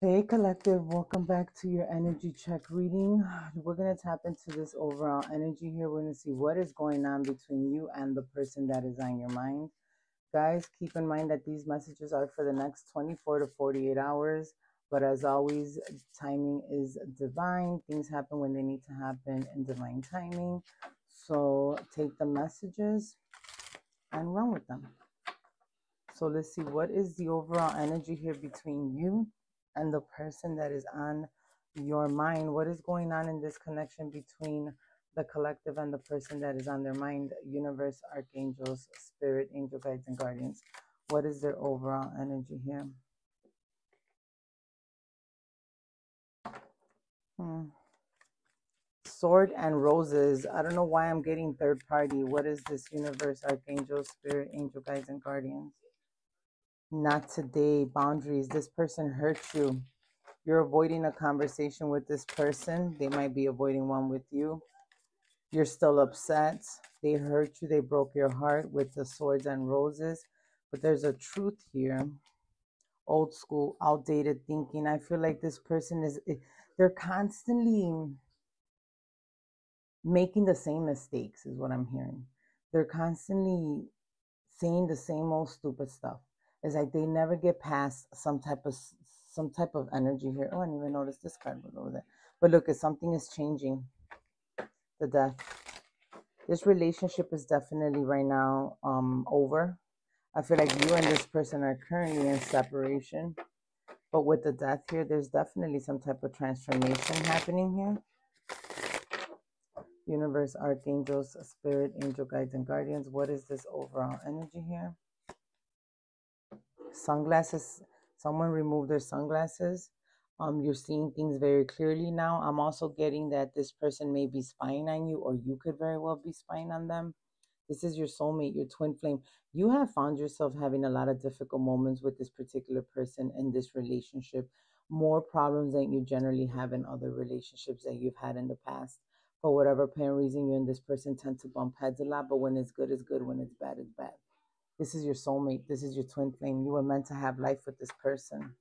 Hey, collective, welcome back to your energy check reading. We're going to tap into this overall energy here. We're going to see what is going on between you and the person that is on your mind. Guys, keep in mind that these messages are for the next 24 to 48 hours. But as always, timing is divine. Things happen when they need to happen in divine timing. So take the messages and run with them. So let's see what is the overall energy here between you and the person that is on your mind. What is going on in this connection between the collective and the person that is on their mind? Universe, archangels, spirit, angel guides, and guardians. What is their overall energy here? Hmm. Sword and roses. I don't know why I'm getting third party. What is this universe, archangels, spirit, angel guides, and guardians? Not today. Boundaries. This person hurt you. You're avoiding a conversation with this person. They might be avoiding one with you. You're still upset. They hurt you. They broke your heart with the swords and roses. But there's a truth here. Old school, outdated thinking. I feel like this person is, eh, they're constantly making the same mistakes, is what I'm hearing. They're constantly saying the same old stupid stuff. It's like they never get past some type of some type of energy here. Oh, I didn't even notice this card was over there. But look, if something is changing, the death. This relationship is definitely right now um over. I feel like you and this person are currently in separation. But with the death here, there's definitely some type of transformation happening here. Universe, archangels, spirit, angel guides, and guardians. What is this overall energy here? Sunglasses. Someone removed their sunglasses. Um, you're seeing things very clearly now. I'm also getting that this person may be spying on you, or you could very well be spying on them. This is your soulmate, your twin flame. You have found yourself having a lot of difficult moments with this particular person in this relationship. More problems than you generally have in other relationships that you've had in the past. For whatever apparent reason, you and this person tend to bump heads a lot, but when it's good, it's good. When it's bad, it's bad. This is your soulmate. This is your twin flame. You were meant to have life with this person.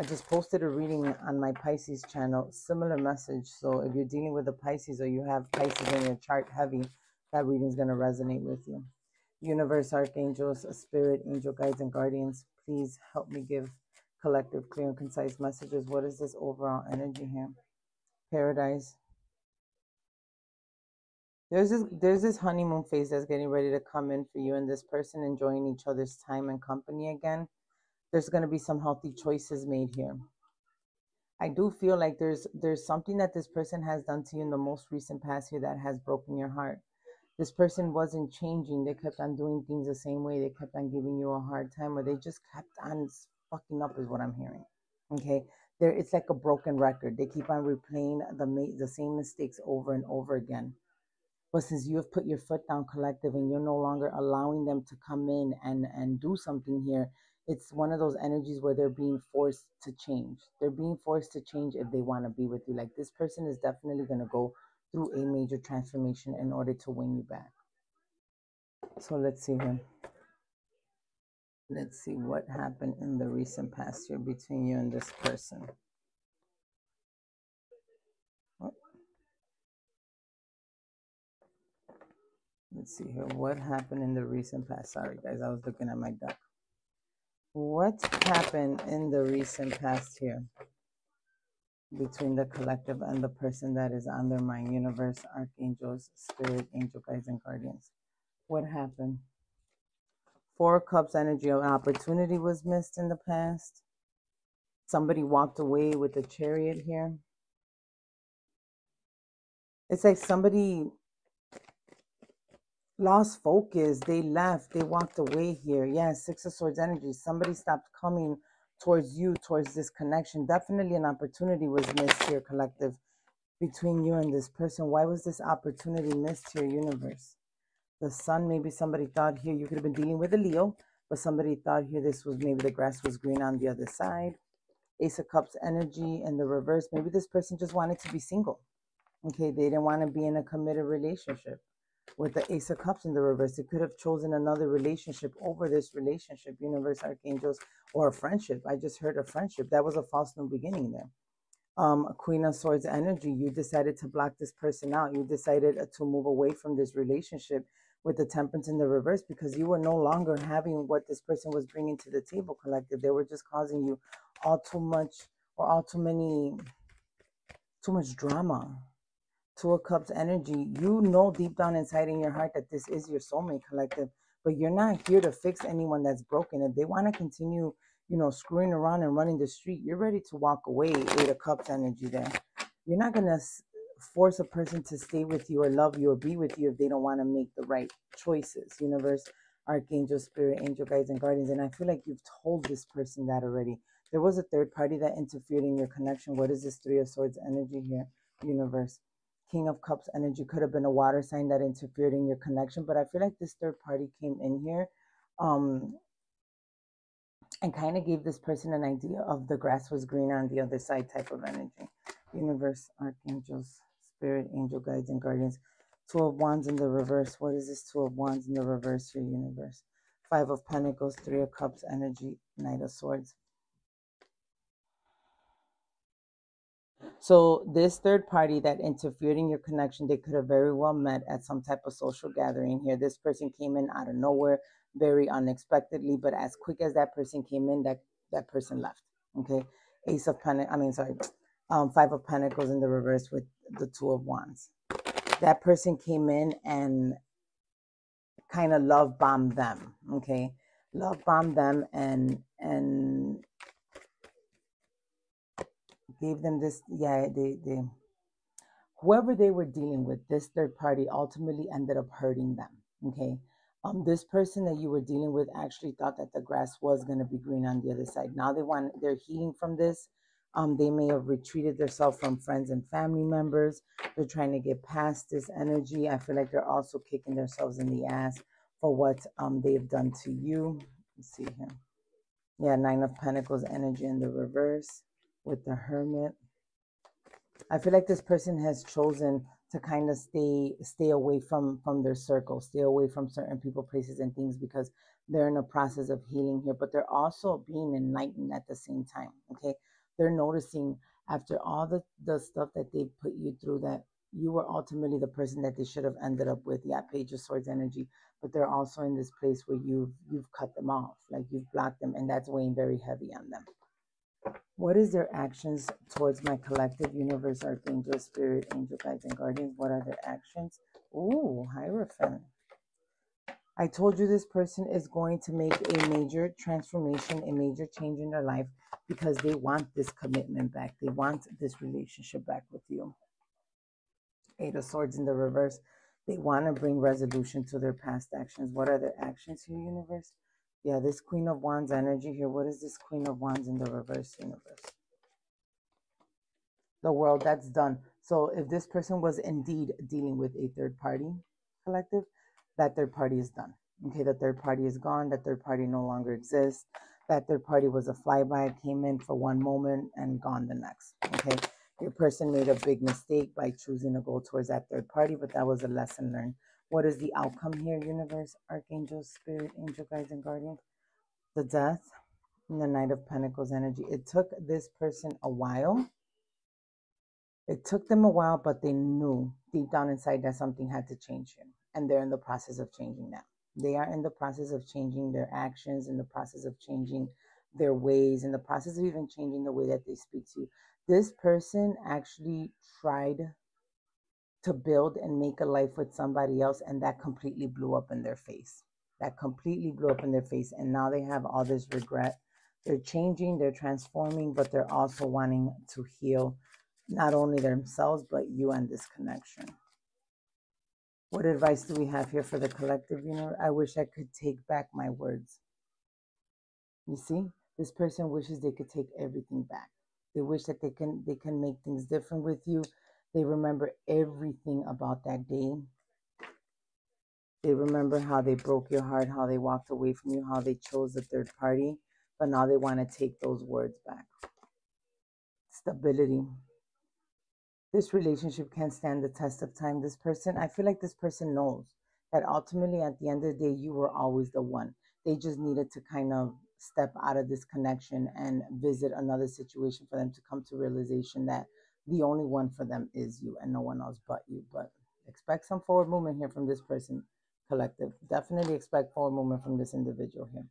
I just posted a reading on my Pisces channel, similar message. So if you're dealing with a Pisces or you have Pisces in your chart heavy, that reading is going to resonate with you. Universe, archangels, spirit, angel guides, and guardians, please help me give collective, clear, and concise messages. What is this overall energy here? Paradise. There's this there's this honeymoon phase that's getting ready to come in for you and this person enjoying each other's time and company again. There's going to be some healthy choices made here. I do feel like there's there's something that this person has done to you in the most recent past here that has broken your heart. This person wasn't changing. They kept on doing things the same way. They kept on giving you a hard time, or they just kept on fucking up, is what I'm hearing. Okay, there it's like a broken record. They keep on replaying the the same mistakes over and over again but since you have put your foot down collective and you're no longer allowing them to come in and and do something here it's one of those energies where they're being forced to change. They're being forced to change if they want to be with you. Like this person is definitely going to go through a major transformation in order to win you back. So let's see here. Let's see what happened in the recent past year between you and this person let's see here what happened in the recent past sorry guys i was looking at my deck What happened in the recent past here between the collective and the person that is on their mind? Universe, archangels, spirit, angel guides, and guardians. What happened? Four Cups energy. An opportunity was missed in the past. Somebody walked away with a chariot here. It's like somebody lost focus. They left. They walked away here. Yeah, Six of Swords energy. Somebody stopped coming towards you, towards this connection. Definitely an opportunity was missed here, collective, between you and this person. Why was this opportunity missed here, universe? The sun, maybe somebody thought here you could have been dealing with a Leo, but somebody thought here this was maybe the grass was green on the other side. Ace of Cups energy in the reverse. Maybe this person just wanted to be single. Okay, they didn't want to be in a committed relationship with the Ace of Cups in the reverse. They could have chosen another relationship over this relationship, universe, archangels, or a friendship. I just heard a friendship. That was a false new beginning there. Um, Queen of Swords energy. You decided to block this person out. You decided to move away from this relationship with the temperance in the reverse because you were no longer having what this person was bringing to the table collective. They were just causing you all too much or all too many, too much drama Two of Cups energy, you know deep down inside in your heart that this is your soulmate collective, but you're not here to fix anyone that's broken. If they want to continue, you know, screwing around and running the street, you're ready to walk away. Eight of Cups energy there. You're not going to force a person to stay with you or love you or be with you if they don't want to make the right choices. Universe, Archangel, Spirit, Angel, Guides, and Guardians. And I feel like you've told this person that already. There was a third party that interfered in your connection. What is this Three of Swords energy here, Universe? King of Cups energy could have been a water sign that interfered in your connection, but I feel like this third party came in here um, and kind of gave this person an idea of the grass was greener on the other side type of energy. Universe, archangels, spirit, angel guides, and guardians. Two of Wands in the reverse. What is this Two of Wands in the reverse here, universe? Five of Pentacles, Three of Cups energy, Knight of Swords. So this third party that interfered in your connection, they could have very well met at some type of social gathering here. This person came in out of nowhere, very unexpectedly, but as quick as that person came in, that that person left. Okay, Ace of Pentacles. I mean, sorry, um, Five of Pentacles in the reverse with the Two of Wands. That person came in and kind of love bombed them. Okay, love bombed them and and gave them this, yeah, they, they, whoever they were dealing with, this third party ultimately ended up hurting them. Okay. Um, this person that you were dealing with actually thought that the grass was going to be green on the other side. Now they want, they're healing from this. Um, they may have retreated themselves from friends and family members. They're trying to get past this energy. I feel like they're also kicking themselves in the ass for what um, they've done to you. Let's see here. Yeah, Nine of Pentacles energy in the reverse with the hermit. I feel like this person has chosen to kind of stay stay away from from their circle, stay away from certain people, places, and things because they're in a process of healing here, but they're also being enlightened at the same time. Okay, they're noticing after all the the stuff that they put you through that you were ultimately the person that they should have ended up with. Yeah, Page of Swords energy, but they're also in this place where you've you've cut them off, like you've blocked them, and that's weighing very heavy on them. What is their actions towards my collective universe, archangel, spirit, angel, guides, and guardians? What are their actions? Ooh, Hierophant. I told you this person is going to make a major transformation, a major change in their life because they want this commitment back. They want this relationship back with you. Eight of Swords in the reverse. They want to bring resolution to their past actions. What are their actions here, universe? Yeah, this Queen of Wands energy here. What is this Queen of Wands in the reverse universe? The world, that's done. So if this person was indeed dealing with a third party collective, that third party is done. Okay, the third party is gone. That third party no longer exists. That third party was a flyby, came in for one moment and gone the next. Okay, your person made a big mistake by choosing to go towards that third party, but that was a lesson learned. What is the outcome here, universe, archangel, spirit, angel, guides, and guardians? The death and the Knight of Pentacles energy. It took this person a while. It took them a while, but they knew deep down inside that something had to change here. And they're in the process of changing that. They are in the process of changing their actions, in the process of changing their ways, in the process of even changing the way that they speak to you. This person actually tried to build and make a life with somebody else and that completely blew up in their face. That completely blew up in their face and now they have all this regret. They're changing they're transforming but they're also wanting to heal not only themselves but you and this connection. What advice do we have here for the collective you know? I wish i could take back my words. You see? This person wishes they could take everything back. They wish that they can they can make things different with you they remember everything about that day. They remember how they broke your heart, how they walked away from you, how they chose the third party, but now they want to take those words back. Stability. This relationship can't stand the test of time. This person, I feel like this person knows. that ultimately at the end of the day, you were always the one. They just needed to kind of step out of this connection and visit another situation for them to come to realization that the only one for them is you and no one else but you. But expect some forward movement here from this person collective. Definitely expect forward movement from this individual here.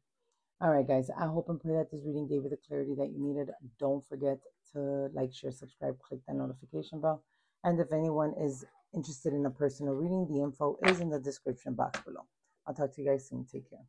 All right, guys. I hope and pray that this reading gave you the clarity that you needed. Don't forget to like, share, subscribe, click that notification bell. And if anyone is interested in a personal reading, the info is in the description box below. I'll talk to you guys soon. Take care.